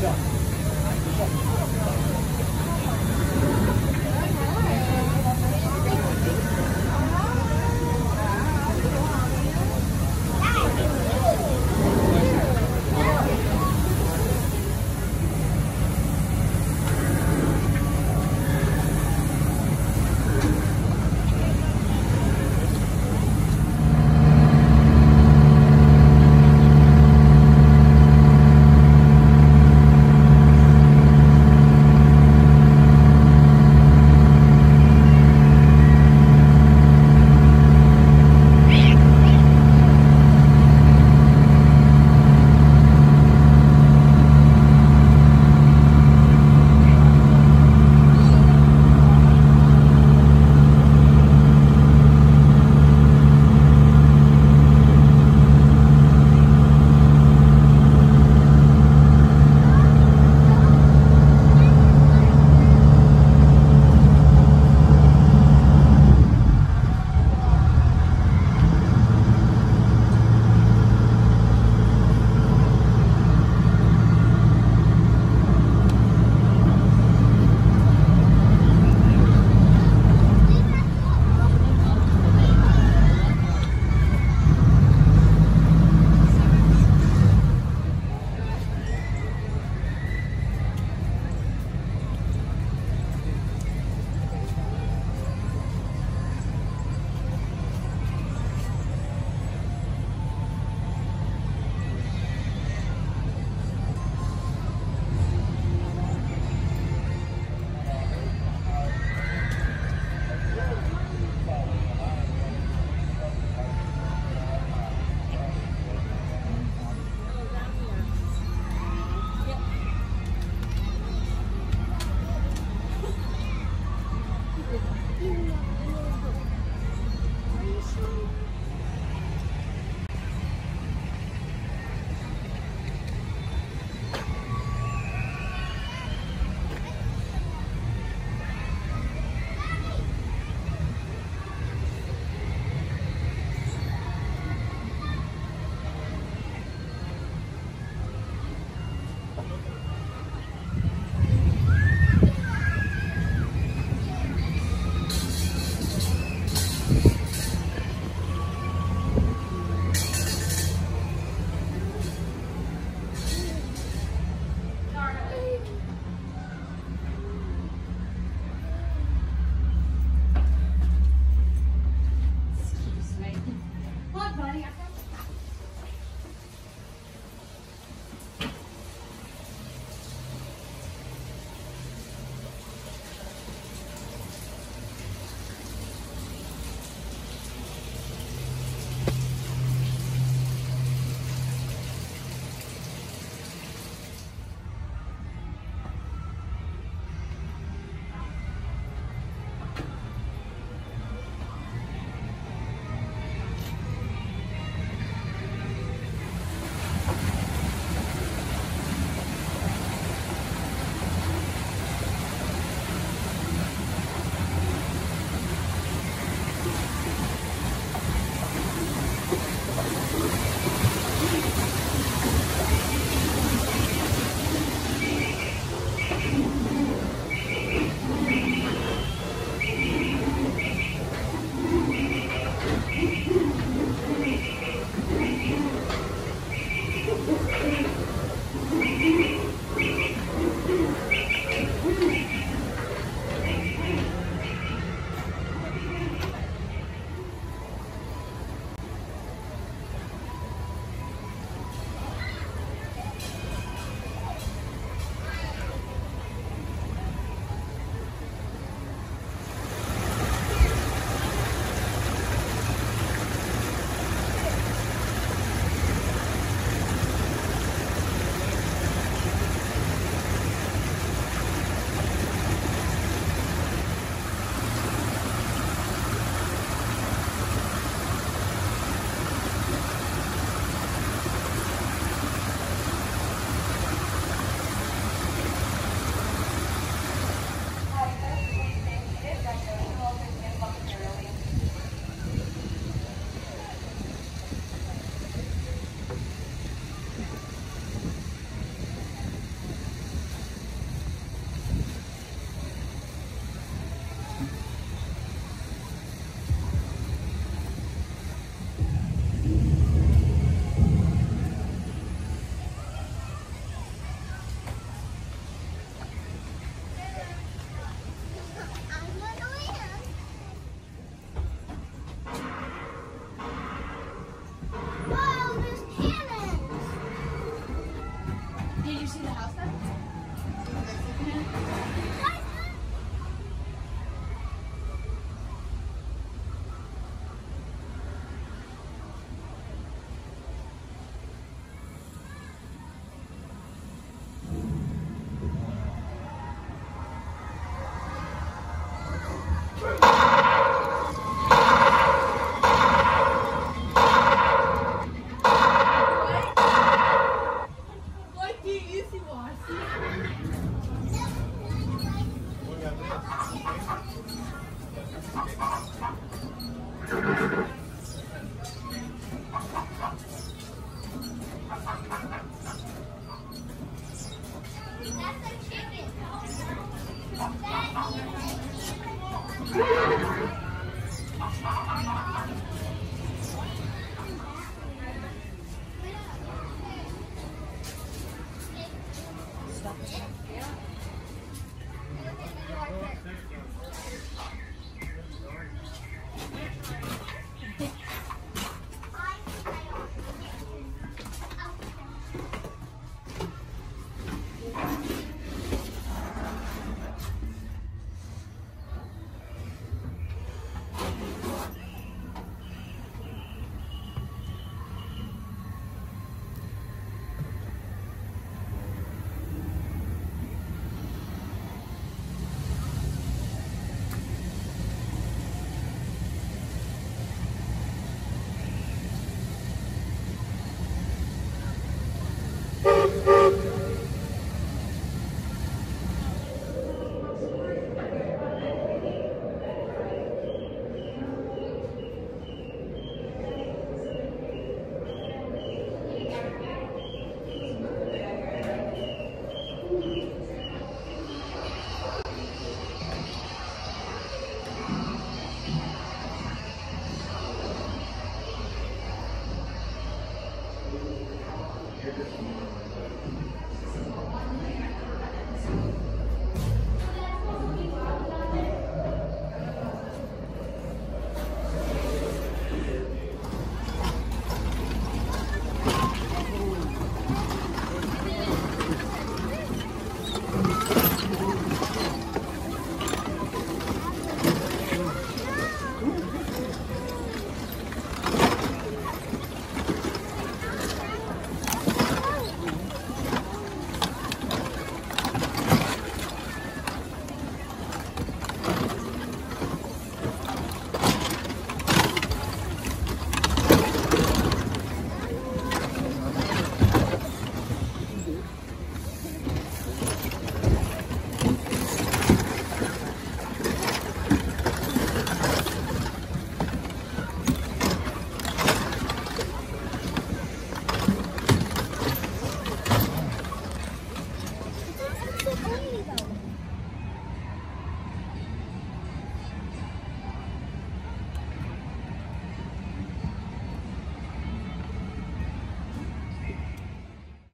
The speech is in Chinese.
笑。